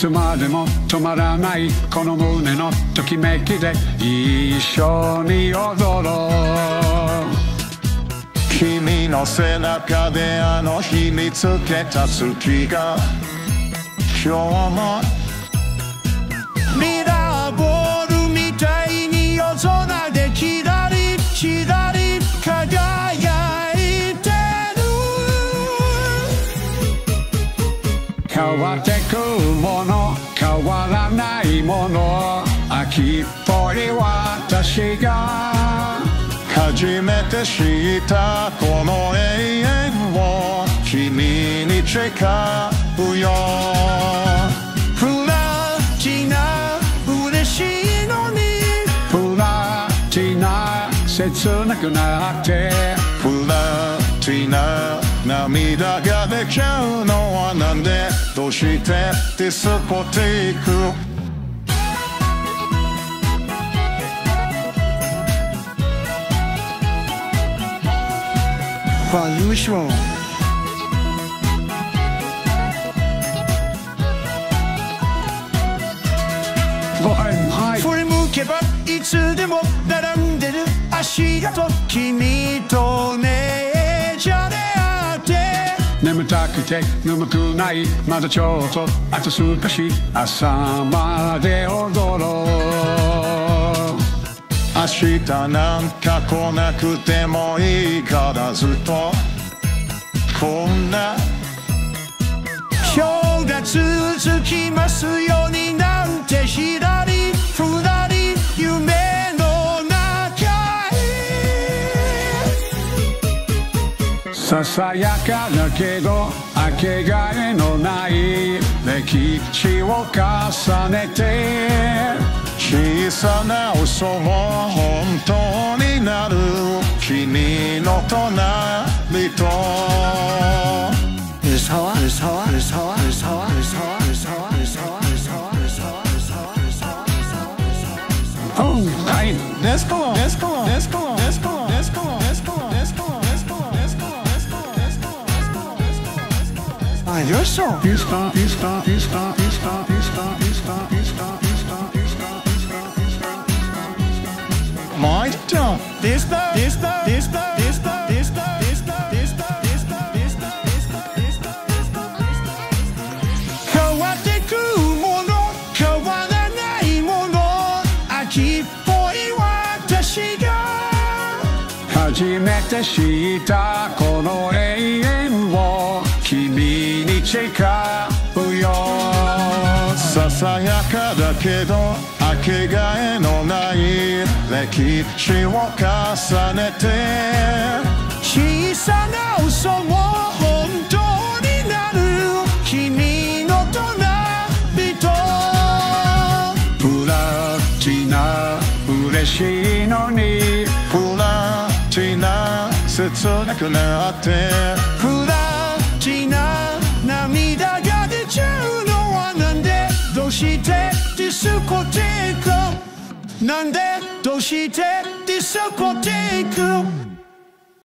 つまでも止まらないこの胸のときめきで一緒に踊ろう。君の背中であの日見つけた月が今日もミラーボールみたいに夜空でキラリキラリ輝いてる。変わってくものの秋っぽい私が初めて知ったこの永遠を君に誓う。よプラチナ嬉しいのに。プラチナ切なくなってプラチナ涙が出ちゃうのはなんで？どうして？ディスコティックファン優勝ごめんはい振り向けばいつでも並んでる足跡君とねじゃれ合って眠たくて眠くないまだちょっとあと少し朝まで踊ろう明日なんか来なくてもいいからずっと。こんな。今日が続きますようになんてひらりふらり夢の中へささやかだけどあけがえのない歴史を重ねて小さな嘘ロン Ah, you're so. Pista, pista, pista, pista, pista, pista, pista, pista, pista, pista, pista, pista. 初めて知ったこの永遠を君に誓うよささやかだけどあけがえのない歴史を重ねて小さな嘘も本当になる君の隣人プラチナ嬉しいのに。切なくなってプラチナ涙が出ちゃうのはなんで？どうして？ディスコティック。なんで？どうして？ディスコティック。